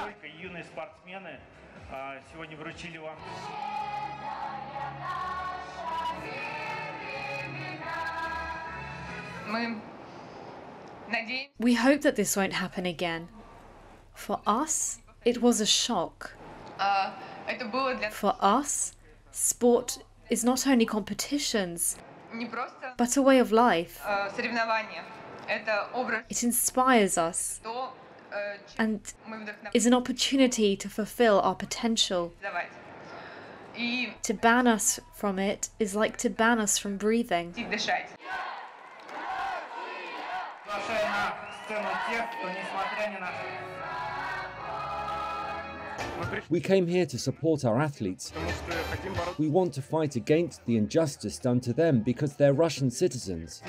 Только юные спортсмены а, сегодня вручили вам Мы надеемся, We hope that this won't happen again. For us, it was a shock. For us, sport is not only competitions, but a way of life. It inspires us and is an opportunity to fulfill our potential. To ban us from it is like to ban us from breathing. We came here to support our athletes. We want to fight against the injustice done to them because they're Russian citizens.